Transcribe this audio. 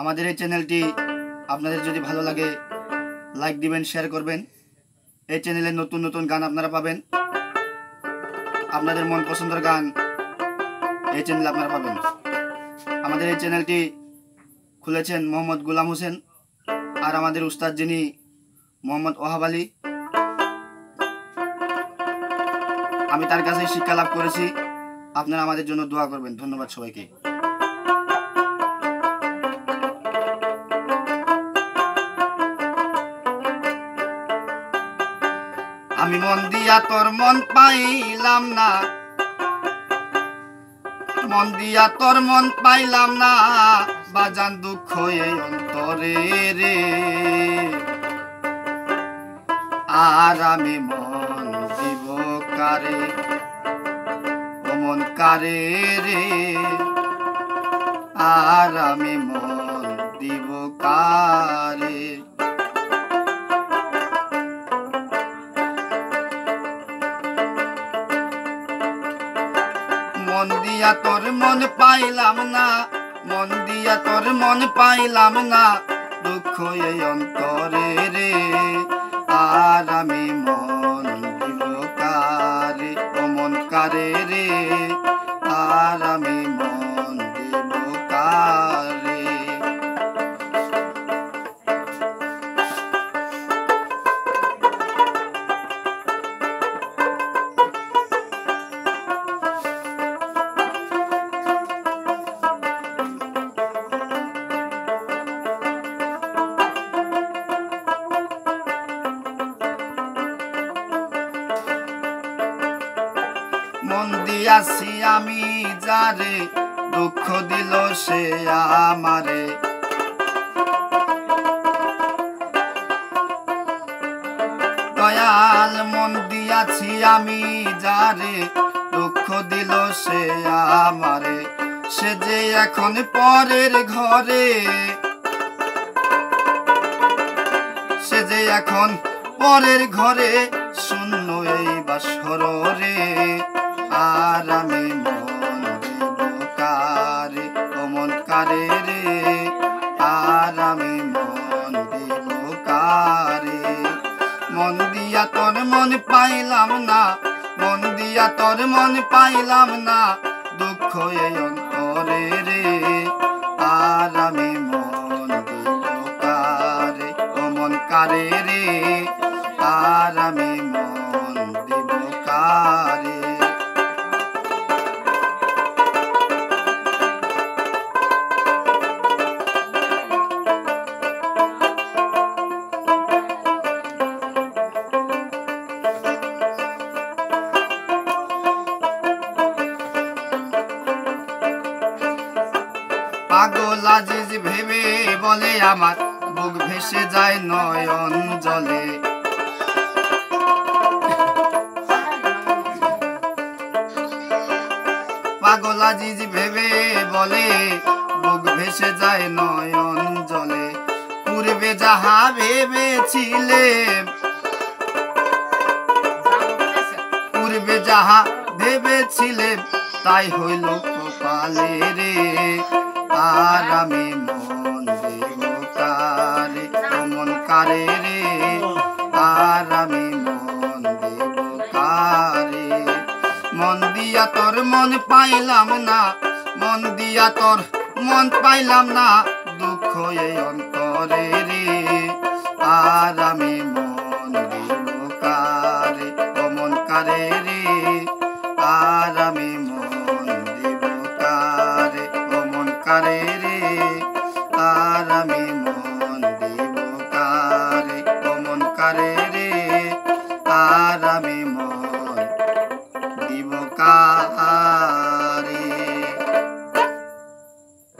আমাদের এই চ্যানেলটি আপনাদের যদি ভালো লাগে, লাইক দিবেন শেয়ার করবেন। এই চ্যানেলে নতুন নতুন গান আপনারা পাবেন। আপনাদের মন পছন্দের গান এই চ্যানেলে আপনারা পাবেন। আমাদের এই চ্যানেলটি খুলেছেন মোহাম্মদ গুলাম হোসেন আর আমাদের উস্তাদ যিনি মোহাম্মদ ওহাব আলী। আমি তার কাছে শিক্ষা লাভ করেছি। আপনারা আমাদের জন্য দোয়া করবেন। ধন্যবাদ সবাইকে। আমি মন দিয়া তোর মন পাইলাম না। মন দিয়া তোর মন পাইলাম না। বাজান দুঃখ অন্তরে রে। আর আমি মন দিব কারে? মন কারে রে? আর আমি মন দিব কারে? দিয়া তোর মন পাইলাম না, মন দিয়া তোর মন পাইলাম না, দুঃখ এই অন্তরে রে, আর আমি মন দিব কারে ও মন কারে রে, আর আমি দিয়াছি আমি, যারে দুঃখ দিল সে আমারে। দয়াল মন দিয়াছি আমি, যারে দুঃখ দিল সে আমারে। সে যে এখন পরের ঘরে, সে যে এখন পরের ঘরে, শূন্য এই রে। আর আমি মন দেব কারে ও কারে রে। আর আমি মন দেব কারে মন দিয়া তোর মন পাইলাম না, মন দিয়া তোর মন পাইলাম না, দুঃখ এই অন্তরে রে। আর আমি মন দেব ও কারে রে। আর আমি মন দেব কারে পাগল আজিজ ভেবে বলে আমার, বুক ভেসে যায় নয়ন জলে। পাগল আজিজ ভেবে বলে, বুক ভেসে যায় নয়ন জলে। পূর্বে যাহা ভেবেছিলে, পূর্বে যাহা ভেবেছিলে, তাই হইল কপালে রে আর আমি মন দেব কারে মন কারে রে? আর মন দেব কারে মন দিয়া তোর মন পাইলাম না, মন দিয়া তোর মন পাইলাম না, দুঃখ এই অন্তরে রে। আর আমি কারে রে। আর আমি মন দিব কারে? ও মন কারে রে। আর আমি